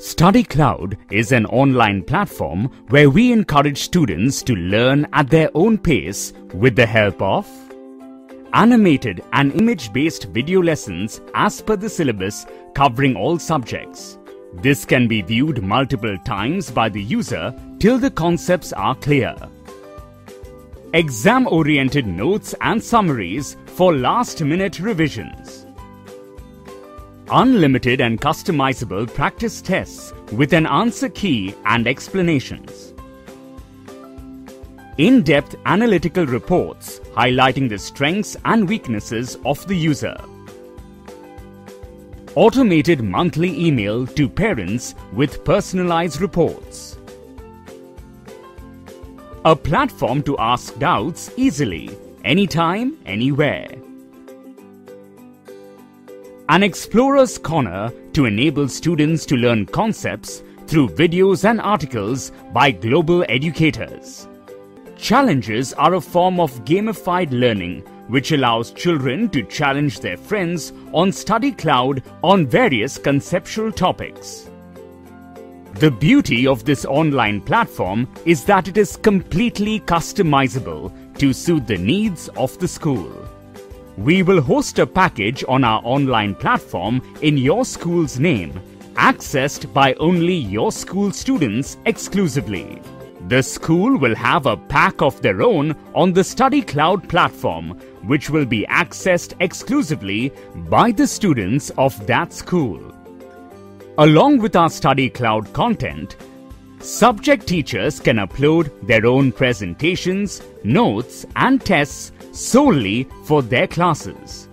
Study Cloud is an online platform where we encourage students to learn at their own pace with the help of animated and image-based video lessons as per the syllabus covering all subjects. This can be viewed multiple times by the user till the concepts are clear. Exam-oriented notes and summaries for last-minute revisions. Unlimited and customizable practice tests with an answer key and explanations. In-depth analytical reports highlighting the strengths and weaknesses of the user. Automated monthly email to parents with personalized reports. A platform to ask doubts easily, anytime, anywhere. An Explorer's Corner to enable students to learn concepts through videos and articles by global educators. Challenges are a form of gamified learning which allows children to challenge their friends on Study Cloud on various conceptual topics. The beauty of this online platform is that it is completely customizable to suit the needs of the school. We will host a package on our online platform in your school's name, accessed by only your school students exclusively. The school will have a pack of their own on the Study Cloud platform, which will be accessed exclusively by the students of that school. Along with our Study Cloud content, subject teachers can upload their own presentations, notes and tests solely for their classes.